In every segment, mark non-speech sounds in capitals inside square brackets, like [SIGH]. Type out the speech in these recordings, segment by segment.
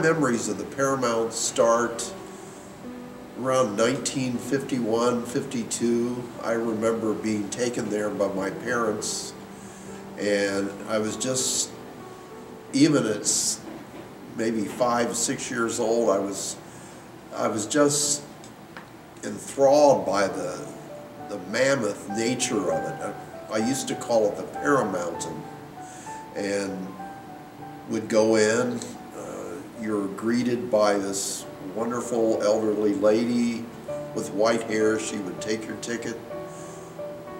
memories of the Paramount start around 1951, 52. I remember being taken there by my parents, and I was just, even at maybe five, six years old, I was, I was just enthralled by the, the mammoth nature of it. I, I used to call it the Paramountain, and would go in. You're greeted by this wonderful elderly lady with white hair. She would take your ticket,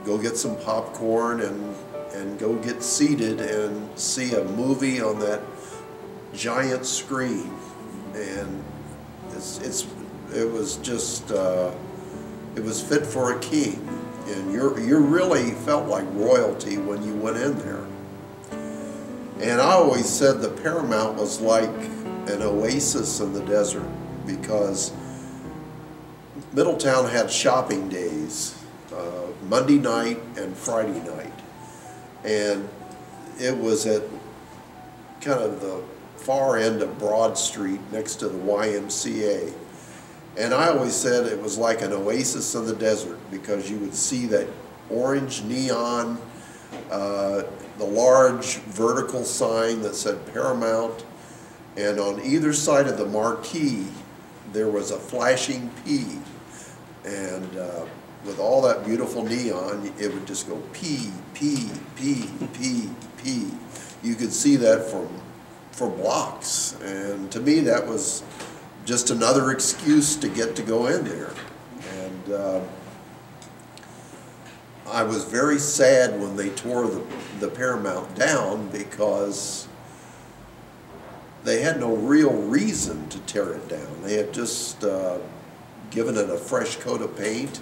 go get some popcorn, and and go get seated and see a movie on that giant screen. And it's, it's it was just uh, it was fit for a king, and you you really felt like royalty when you went in there. And I always said the Paramount was like an oasis in the desert because Middletown had shopping days, uh, Monday night and Friday night. And it was at kind of the far end of Broad Street next to the YMCA. And I always said it was like an oasis in the desert because you would see that orange neon, uh, the large vertical sign that said Paramount, and on either side of the marquee, there was a flashing P. And uh, with all that beautiful neon, it would just go P, P, P, P, P. You could see that from for blocks. And to me, that was just another excuse to get to go in there. And uh, I was very sad when they tore the, the Paramount down because they had no real reason to tear it down. They had just uh, given it a fresh coat of paint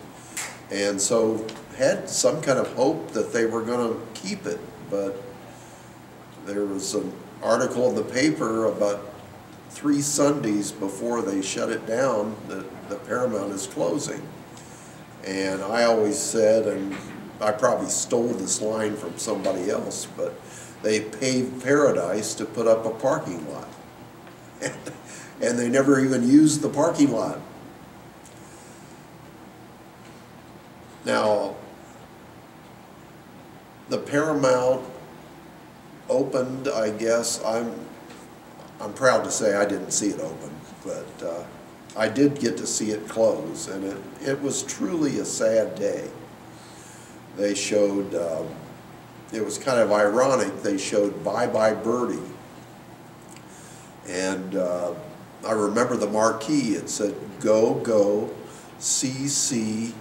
and so had some kind of hope that they were going to keep it. But there was an article in the paper about three Sundays before they shut it down that the Paramount is closing. And I always said, and I probably stole this line from somebody else, but they paved paradise to put up a parking lot. [LAUGHS] and they never even used the parking lot. Now, the Paramount opened, I guess, I'm, I'm proud to say I didn't see it open, but uh, I did get to see it close, and it, it was truly a sad day. They showed, uh, it was kind of ironic, they showed Bye Bye Birdie, and uh, I remember the marquee, it said, Go, go, CC,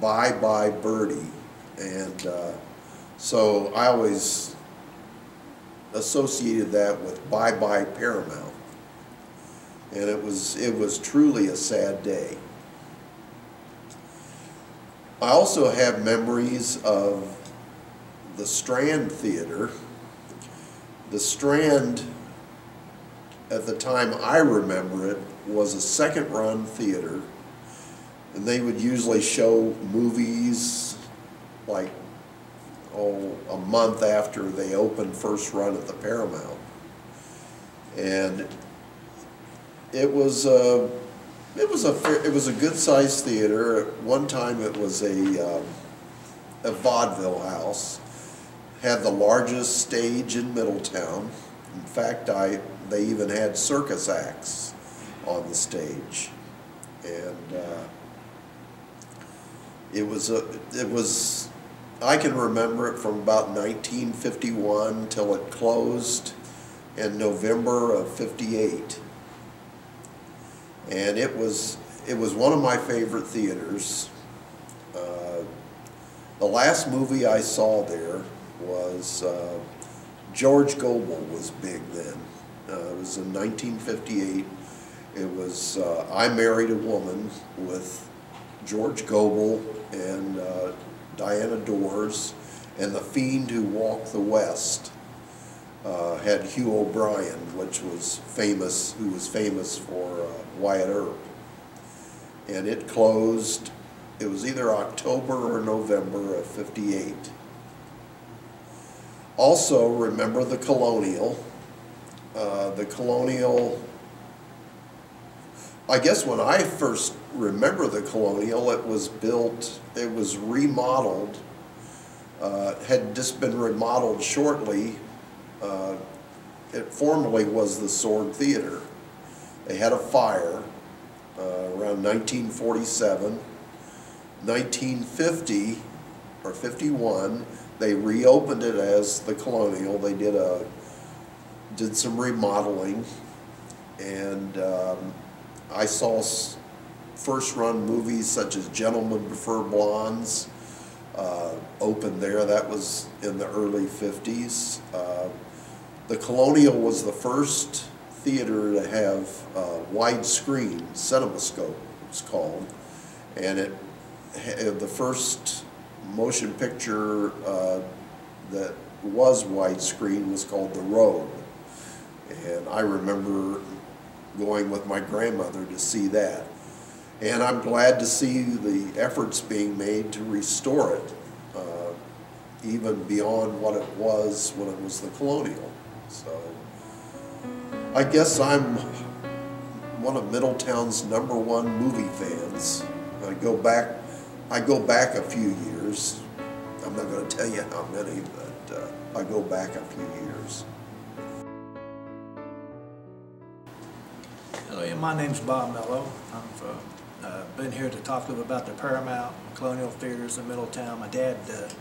Bye Bye Birdie. And uh, so I always associated that with Bye Bye Paramount. And it was, it was truly a sad day. I also have memories of the Strand Theater. The Strand at the time I remember it, was a second run theater. And they would usually show movies like, oh, a month after they opened first run at the Paramount. And it was a, it was a, it was a good sized theater. At one time it was a, um, a vaudeville house. Had the largest stage in Middletown. In fact, I they even had circus acts on the stage. And uh, it was a, it was, I can remember it from about 1951 till it closed in November of 58. And it was, it was one of my favorite theaters. Uh, the last movie I saw there was uh, George Gobel was big then. Uh, it was in 1958. It was uh, I Married a Woman with George Gobel and uh, Diana Dors, and The Fiend Who Walked the West. Uh, had Hugh O'Brian, which was famous, who was famous for uh, Wyatt Earp. And it closed, it was either October or November of 58. Also, remember the Colonial, uh, the Colonial I guess when I first remember the Colonial, it was built, it was remodeled, uh, had just been remodeled shortly. Uh, It formerly was the Sorg Theater. They had a fire uh, around 1947. 1950 or 51, they reopened it as the Colonial. They did a, did some remodeling. And um, I saw s- first-run movies such as Gentlemen Prefer Blondes uh, opened there. That was in the early 50s. Uh, The Colonial was the first theater to have uh, widescreen, CinemaScope it's called. And it had the first motion picture uh, that was widescreen was called The Robe. And I remember going with my grandmother to see that. And I'm glad to see the efforts being made to restore it, uh, even beyond what it was when it was the Colonial. So I guess I'm one of Middletown's number one movie fans. I go back, I go back a few years. I'm not gonna tell you how many, but uh, I go back a few years. Hello, yeah, my name's Bob Melloh. I've uh, been here to talk a little about the Paramount Colonial Theaters in Middletown. My dad uh,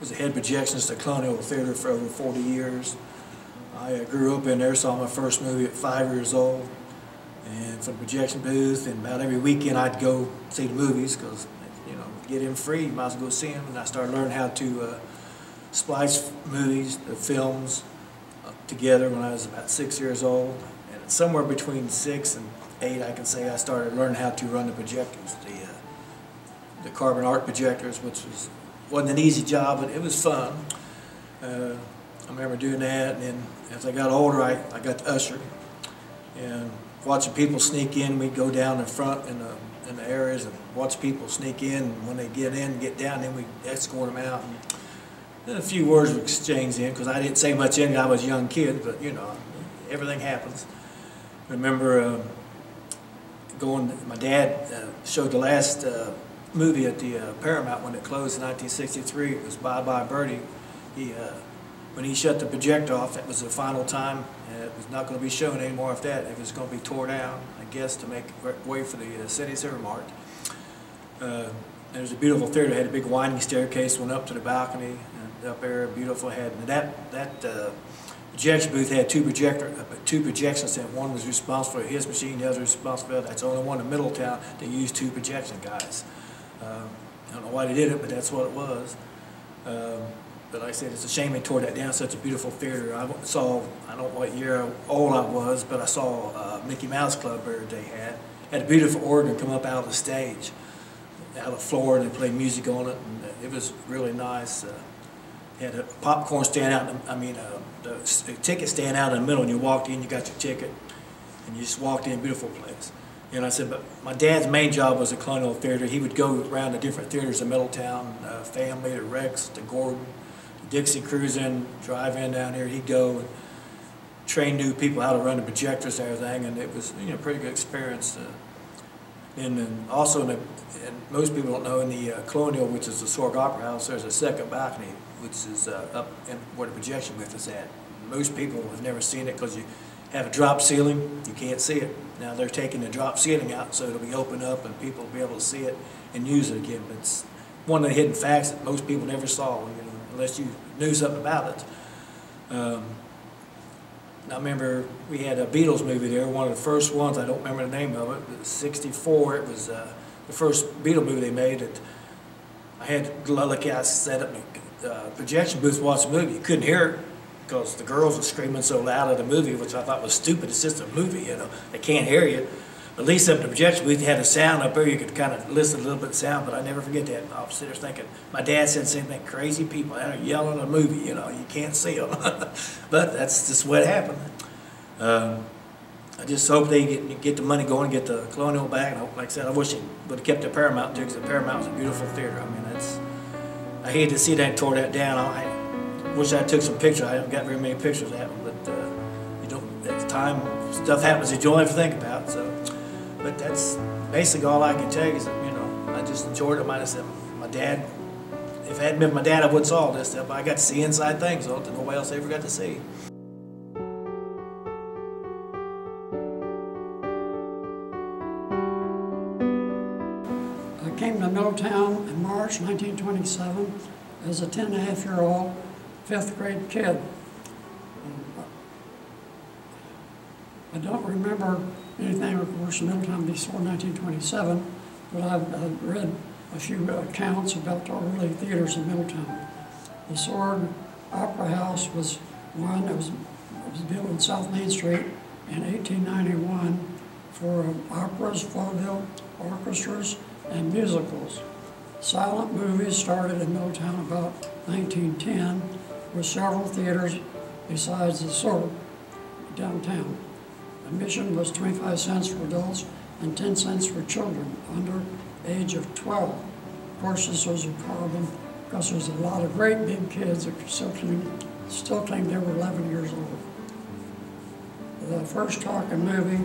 was the head projectionist at Colonial Theater for over 40 years. I uh, grew up in there, saw my first movie at five years old, and from the projection booth, and about every weekend I'd go see the movies because, you know, get in free, you might as well go see them. And I started learning how to uh, splice movies, the films, uh, together when I was about six years old. And somewhere between six and eight, I can say I started learning how to run the projectors, the, uh, the carbon arc projectors, which was, wasn't an easy job, but it was fun. I remember doing that, and then as I got older, I, I got to usher. And watching people sneak in, we'd go down in front in the, in the areas and watch people sneak in. And when they get in, get down, then we escort them out. And then a few words were exchanged in, because I didn't say much in, I was a young kid, but you know, everything happens. I Remember uh, going, my dad uh, showed the last uh, movie at the uh, Paramount when it closed in 1963. It was Bye Bye Birdie. He, uh, when he shut the projector off, that was the final time. Uh, it was not going to be shown anymore after that. It was going to be tore down, I guess, to make way for the uh, City Center. Uh, there was a beautiful theater, it had a big winding staircase, went up to the balcony, up there, beautiful, had, and that, that, uh, projection booth had two projector, uh, two projections, and one was responsible for his machine, the other was responsible, for that's the only one in Middletown that used two projection guys. Um, I don't know why they did it, but that's what it was. Um, but like I said, it's a shame they tore that down, such a beautiful theater. I saw, I don't know what year old I was, but I saw, uh, Mickey Mouse Club there they had, had a beautiful organ come up out of the stage out of the floor and they played music on it, and it was really nice. Uh, had a popcorn stand out, I mean, uh, the ticket stand out in the middle, and you walked in, you got your ticket, and you just walked in, beautiful place. And I said, but my dad's main job was the Colonial Theater. He would go around to different theaters in Middletown, uh, Family, to Rex, to Gordon, Dixie Cruising, drive in down here. He'd go and train new people how to run the projectors and everything, and it was, you know, pretty good experience. Uh, and then also, in the, and most people don't know, in the uh, Colonial, which is the Sorg Opera House, there's a second balcony, which is uh, up in where the projection booth is at. Most people have never seen it because you have a drop ceiling, you can't see it. Now they're taking the drop ceiling out, so it'll be open up and people will be able to see it and use it again. But it's one of the hidden facts that most people never saw, know, unless you knew something about it. Um, I remember we had a Beatles movie there, one of the first ones, I don't remember the name of it, but sixty-four, it was, uh, the first Beatle movie they made I had look out, set up the, uh, projection booth, to watch the movie, you couldn't hear it because the girls were screaming so loud at the movie, which I thought was stupid, it's just a movie, you know, they can't hear you. At least up in the projection you had a sound up there, you could kind of listen a little bit of sound, but I never forget that. I was sitting there thinking, my dad said the same thing, crazy people out there yelling a movie, you know, you can't see them. [LAUGHS] But that's just what happened. Um, I just hope they get, get the money going, get the Colonial back, and like I said, I wish they would have kept the Paramount too, because the Paramount was a beautiful theater. I mean, that's, I hated to see that tore that down. I wish I took some pictures. I haven't got very many pictures of that, but, uh, you don't, at the time, stuff happens that you don't ever think about, so. But that's basically all I can tell you is, you know, I just enjoyed it. Might have said, my dad, if it hadn't been my dad, I wouldn't saw all this stuff. I got to see inside things that nobody else ever got to see. I came to Middletown in March 1927 as a 10 and a half year old fifth grade kid. I don't remember anything, of course, Middletown before 1927, but I've, I've read a few accounts about the early theaters in Middletown. The Sorg Opera House was one that was, was built on South Main Street in 1891 for operas, vaudeville, orchestras, and musicals. Silent movies started in Middletown about 1910 with several theaters besides the Sorg downtown. Admission was 25 cents for adults and 10 cents for children under age of 12. Of course, this was a problem because there's a lot of great big kids that still claim, still claim they were 11 years old. The first talking movie,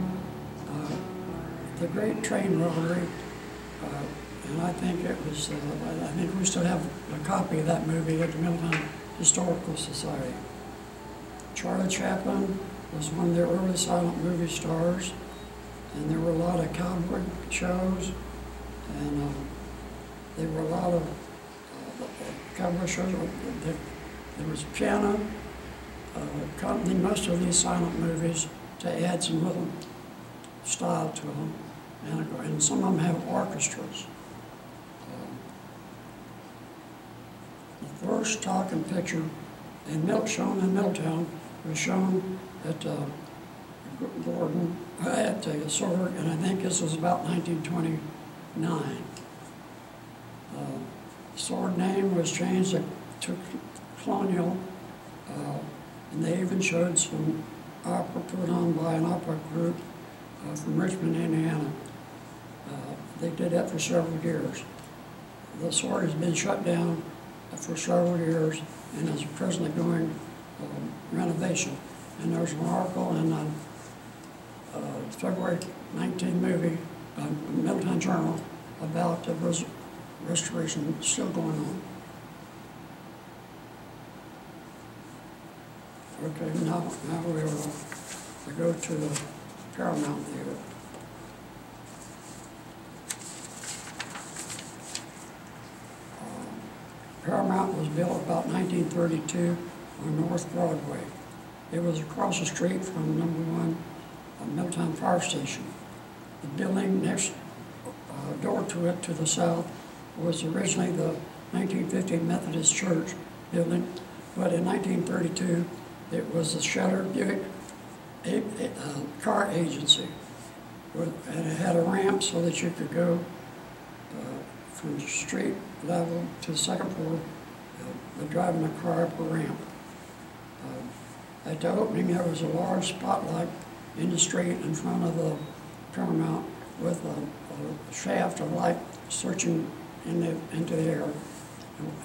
uh, The Great Train Robbery, uh, and I think it was, uh, I think we still have a copy of that movie at the Middletown Historical Society. Charlie Chaplin was one of the early silent movie stars, and there were a lot of cowboy shows, and uh, there were a lot of uh, cowboy shows. There, was piano, uh, most of these silent movies to add some little style to them, and, and some of them have orchestras. Um, The first talking picture in Mil- shown in Middletown was shown at uh, Gordon, at uh, Sorg, and I think this was about 1929. Uh, Sorg name was changed to- Colonial, uh, and they even showed some opera put on by an opera group uh, from Richmond, Indiana. Uh, They did that for several years. The Sorg has been shut down for several years and is presently going um, renovation. And there's an article in uh, uh, February 19 movie, uh, Middletown Journal, about the res- restoration still going on. Okay, now, now we'll uh, go to the Paramount Theater. Paramount was built about 1932 on North Broadway. It was across the street from number one uh, Middletown Fire Station. The building next uh, door to it to the south was originally the 1950 Methodist Church building, but in 1932, it was the Shutter Buick a- a- uh, Car Agency. And it had a ramp so that you could go uh, from street level to the second floor, uh, by driving a car up a ramp. Uh, At the opening, there was a large spotlight in the street in front of the Paramount with a a shaft of light searching in the, into the air.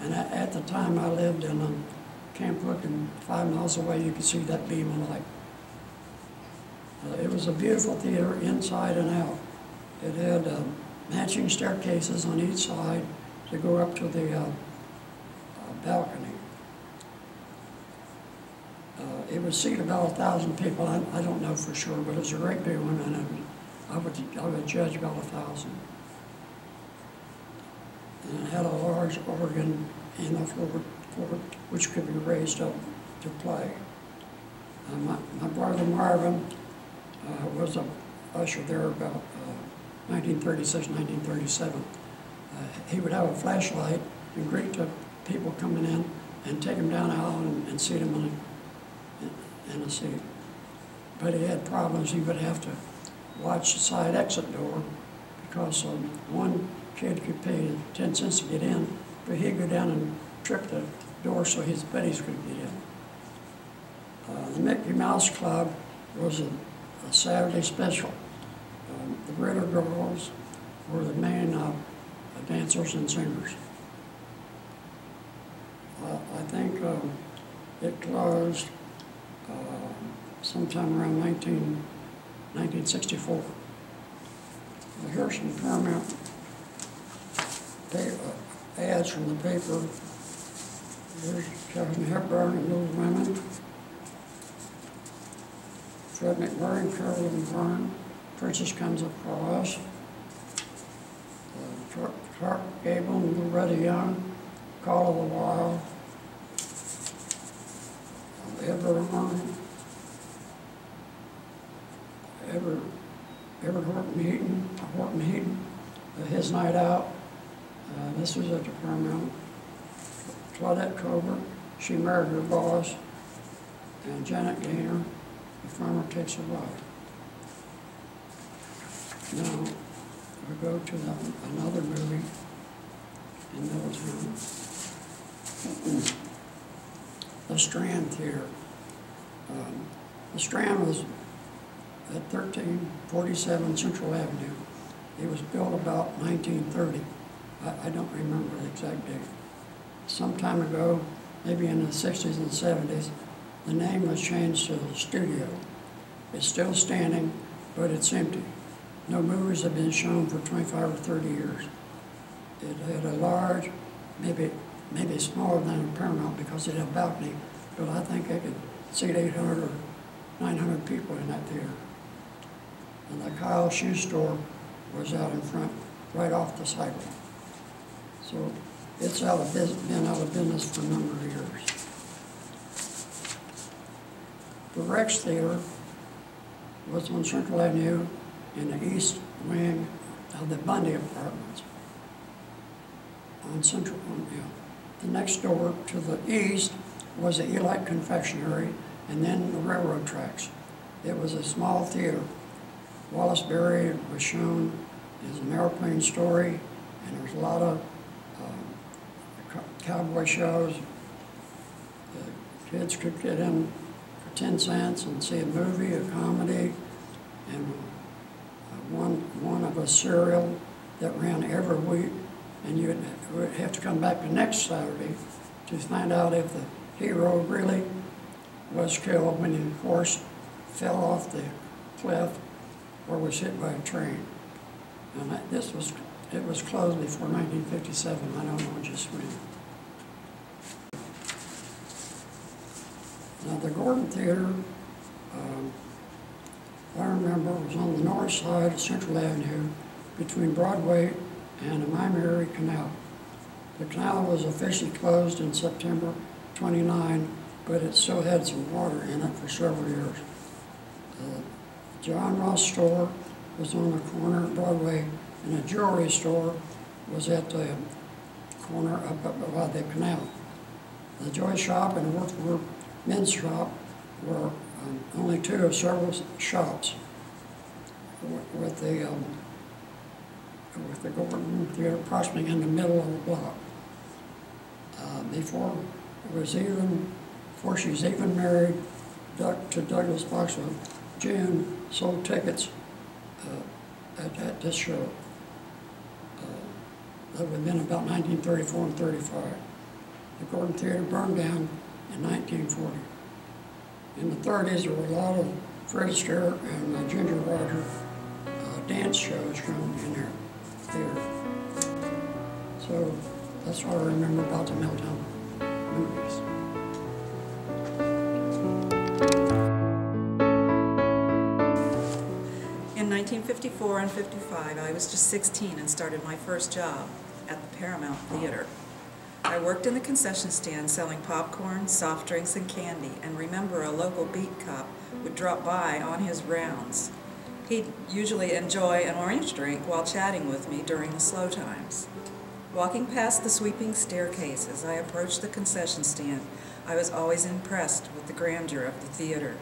And at, the time, I lived in um, Camp Hook, and five miles away, you could see that beam of light. Uh, It was a beautiful theater inside and out. It had um, matching staircases on each side to go up to the uh, uh, balcony. Uh, It would seat about a thousand people, I I don't know for sure, but it was a great big one, and it- I would, I would judge about a thousand. And it had a large organ in the floor, which could be raised up to play. Uh, My my brother Marvin uh, was a usher there about uh, 1936, 1937. Uh, He would have a flashlight and greet the people coming in and take them down the aisle and and seat them in in a seat. But he had problems, he would have to watch the side exit door because um, one kid could pay 10 cents to get in, but he'd go down and trip the door so his buddies could get in. Uh, The Mickey Mouse Club was a a Saturday special. Um, The Ritter Girls were the main uh, dancers and singers. Uh, I think um, it closed um, sometime around 19 1964. Here's some Paramount pa- uh, ads from the paper. Here's Kevin Hepburn and Little Women. Fred MacMurray, Carolyn Byrne, Princess Comes Across. Uh, Clark- Clark Gable and Loretta Young, Call of the Wild. Ever Horn, Ever, Ever Horton Heaton, Horton uh, His Night Out. Uh, This was at the Paramount. Claudette Colbert, She Married Her Boss. And Janet Gaynor, The Farmer Takes a Wife. Now, we go to the, another movie in Middletown. [CLEARS THROAT] The Strand Theater. Um, The Strand was at thirteen forty-seven Central Avenue. It was built about nineteen thirty. I, I don't remember the exact date. Some time ago, maybe in the sixties and seventies, the name was changed to the Studio. It's still standing, but it's empty. No movies have been shown for twenty-five or thirty years. It had a large, maybe, maybe smaller than a Paramount because it had a balcony, but I think it could seat eight hundred or nine hundred people in that theater. And the Kyle Shoe Store was out in front, right off the sidewalk. So it's out of business, been out of business for a number of years. The Rex Theater was on Central Avenue in the east wing of the Bundy Apartments. On Central, Avenue. The next door to the east was the Elite Confectionery and then the railroad tracks. It was a small theater. Wallace Beery was shown as an airplane story, and there was a lot of um, cowboy shows. The kids could get in for 10 cents and see a movie, a comedy, and uh, one, one of a serial that ran every week, and you'd would have to come back the next Saturday to find out if the hero really was killed when he, of course, fell off the cliff or was hit by a train. And that, this was, it was closed before 1957, I don't know just when. Now, the Gordon Theater, um, I remember, was on the north side of Central Avenue between Broadway and the Miami Canal. The canal was officially closed in September 29, but it still had some water in it for several years. Uh, John Ross store was on the corner of Broadway, and a jewelry store was at the corner up up by the canal. The Joy Shop and Worthworth Men's Shop were um, only two of several shops with the, um, with the Gordon Theater approximately in the middle of the block. Uh, Before was even, before she was even married Doug- to Douglas Boxwell, June sold tickets uh, at, at this show. Uh, That would have been about 1934 and 35. The Gordon Theater burned down in 1940. In the 30s, there were a lot of Fred Astaire and uh, Ginger Rogers uh, dance shows shown in their theater. So that's what I remember about the Milltown 1954 and 55, I was just 16 and started my first job at the Paramount Theater. I worked in the concession stand selling popcorn, soft drinks, and candy, and remember a local beat cop would drop by on his rounds. He'd usually enjoy an orange drink while chatting with me during the slow times. Walking past the sweeping staircase as I approached the concession stand, I was always impressed with the grandeur of the theater.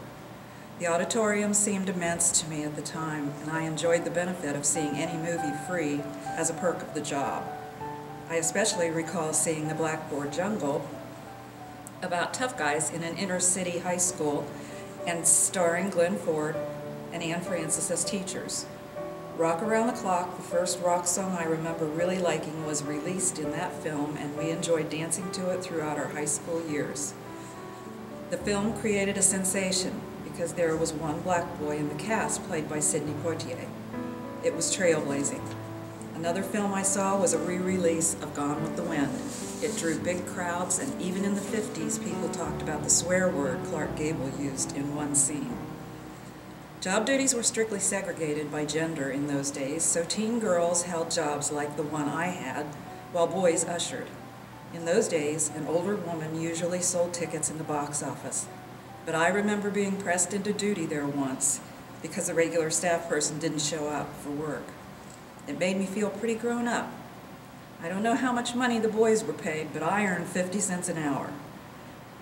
The auditorium seemed immense to me at the time, and I enjoyed the benefit of seeing any movie free as a perk of the job. I especially recall seeing The Blackboard Jungle about tough guys in an inner city high school and starring Glenn Ford and Anne Francis as teachers. Rock Around the Clock, the first rock song I remember really liking, was released in that film, and we enjoyed dancing to it throughout our high school years. The film created a sensation because there was one black boy in the cast played by Sidney Poitier. It was trailblazing. Another film I saw was a re-release of Gone with the Wind. It drew big crowds, and even in the 50s, people talked about the swear word Clark Gable used in one scene. Job duties were strictly segregated by gender in those days, so teen girls held jobs like the one I had, while boys ushered. In those days, an older woman usually sold tickets in the box office. But I remember being pressed into duty there once because a regular staff person didn't show up for work. It made me feel pretty grown up. I don't know how much money the boys were paid, but I earned 50 cents an hour.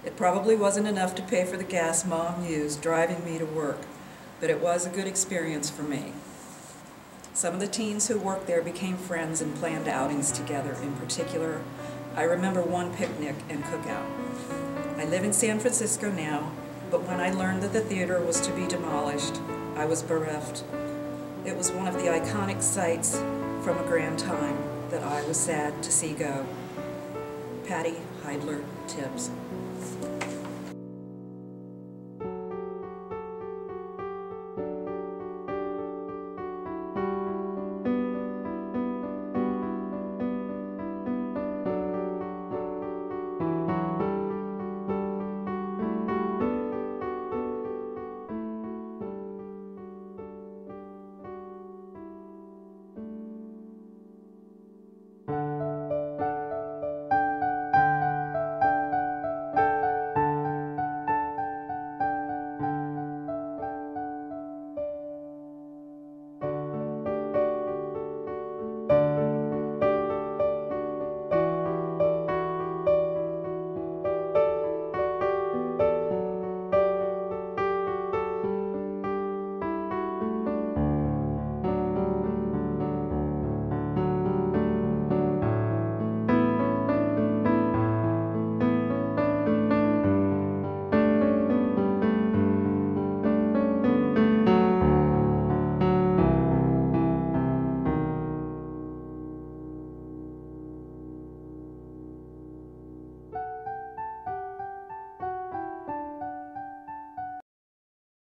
It probably wasn't enough to pay for the gas mom used driving me to work, but it was a good experience for me. Some of the teens who worked there became friends and planned outings together. In particular, I remember one picnic and cookout. I live in San Francisco now, but when I learned that the theater was to be demolished, I was bereft. It was one of the iconic sights from a grand time that I was sad to see go. Patty Hydler Tibbs.